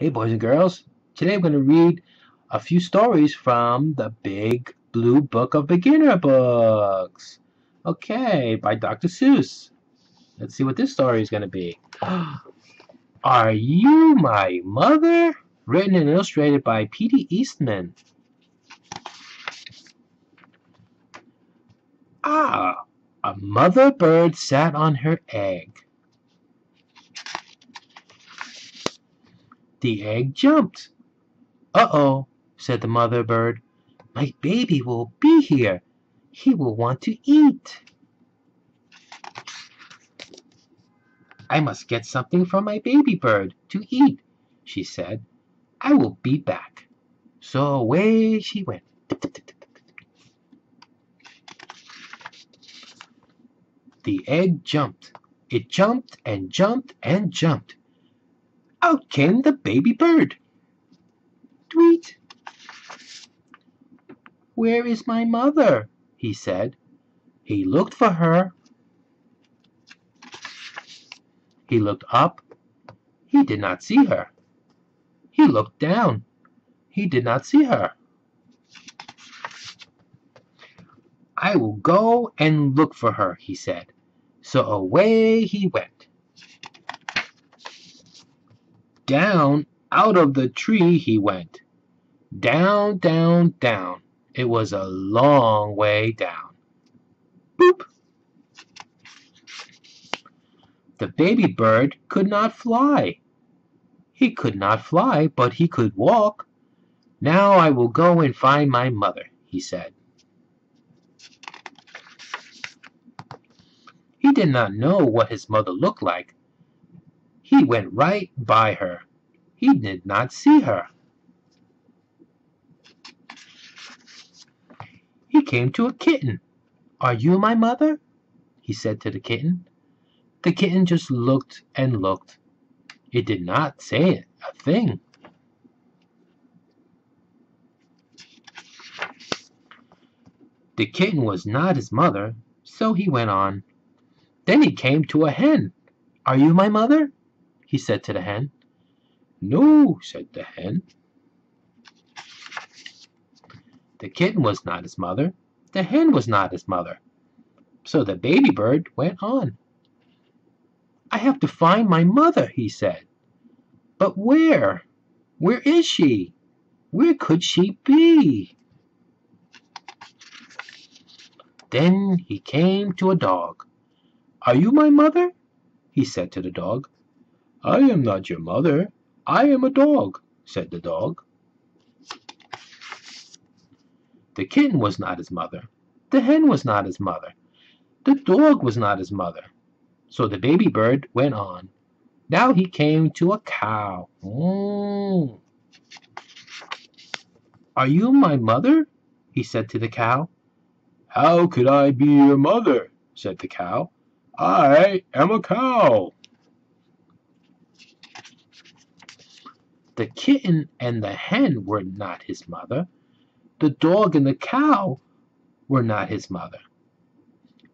Hey, boys and girls. Today I'm going to read a few stories from the Big Blue Book of Beginner Books. Okay, by Dr. Seuss. Let's see what this story is going to be. Are You My Mother? Written and illustrated by P.D. Eastman. Ah, a mother bird sat on her egg. The egg jumped. Uh-oh, said the mother bird. My baby will be here. He will want to eat. I must get something for my baby bird to eat, she said. I will be back. So away she went. The egg jumped. It jumped and jumped and jumped. Out came the baby bird. Tweet! Where is my mother? he said. He looked for her. He looked up. He did not see her. He looked down. He did not see her. I will go and look for her, he said. So away he went. Down out of the tree he went. Down, down, down. It was a long way down. Boop! The baby bird could not fly. He could not fly, but he could walk. Now I will go and find my mother, he said. He did not know what his mother looked like, he went right by her. He did not see her. He came to a kitten. Are you my mother? He said to the kitten. The kitten just looked and looked. It did not say a thing. The kitten was not his mother, so he went on. Then he came to a hen. Are you my mother? He said to the hen. No, said the hen. The kitten was not his mother. The hen was not his mother. So the baby bird went on. I have to find my mother, he said. But where? Where is she? Where could she be? Then he came to a dog. Are you my mother? he said to the dog. I am not your mother. I am a dog, said the dog. The kitten was not his mother. The hen was not his mother. The dog was not his mother. So the baby bird went on. Now he came to a cow. Mm. Are you my mother? he said to the cow. How could I be your mother? said the cow. I am a cow. The kitten and the hen were not his mother. The dog and the cow were not his mother.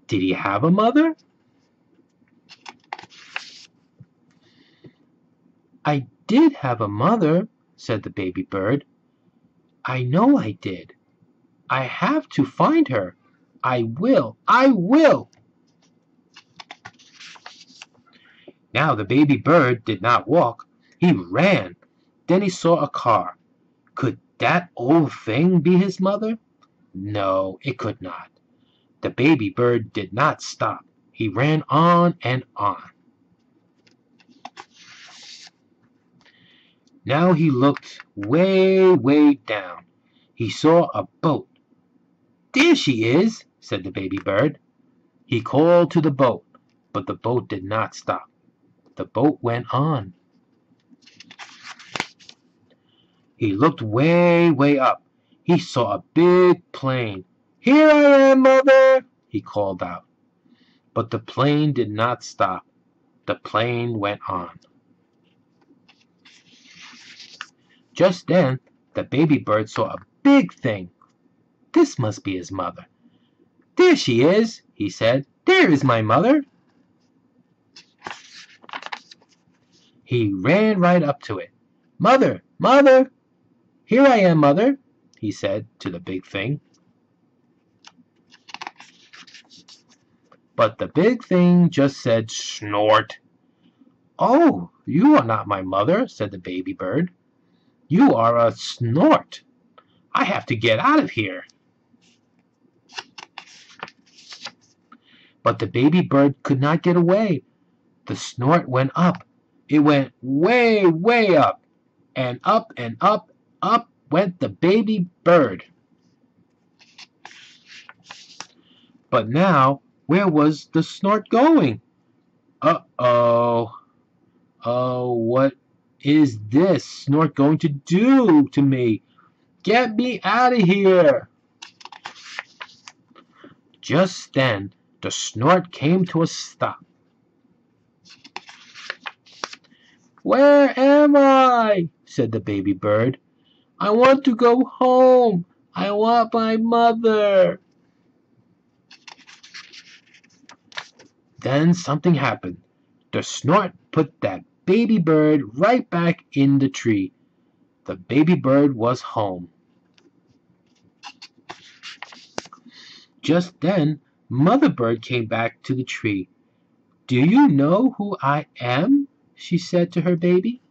Did he have a mother? I did have a mother, said the baby bird. I know I did. I have to find her. I will. I will. Now the baby bird did not walk. He ran then he saw a car. Could that old thing be his mother? No, it could not. The baby bird did not stop. He ran on and on. Now he looked way, way down. He saw a boat. There she is, said the baby bird. He called to the boat, but the boat did not stop. The boat went on. He looked way, way up. He saw a big plane. Here I am, mother, he called out. But the plane did not stop. The plane went on. Just then, the baby bird saw a big thing. This must be his mother. There she is, he said. There is my mother. He ran right up to it. Mother, mother! Here I am, mother, he said to the big thing. But the big thing just said, Snort. Oh, you are not my mother, said the baby bird. You are a snort. I have to get out of here. But the baby bird could not get away. The snort went up. It went way, way up. And up and up, up went the baby bird. But now, where was the snort going? Uh-oh. Oh, what is this snort going to do to me? Get me out of here! Just then, the snort came to a stop. Where am I? said the baby bird. I want to go home. I want my mother. Then something happened. The snort put that baby bird right back in the tree. The baby bird was home. Just then, Mother Bird came back to the tree. Do you know who I am? she said to her baby.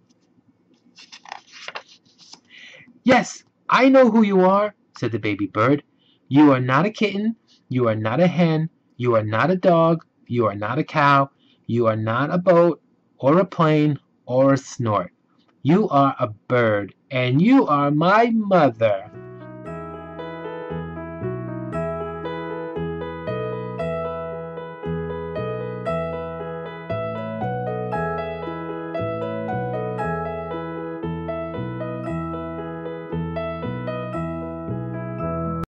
Yes, I know who you are, said the baby bird. You are not a kitten, you are not a hen, you are not a dog, you are not a cow, you are not a boat, or a plane, or a snort. You are a bird, and you are my mother.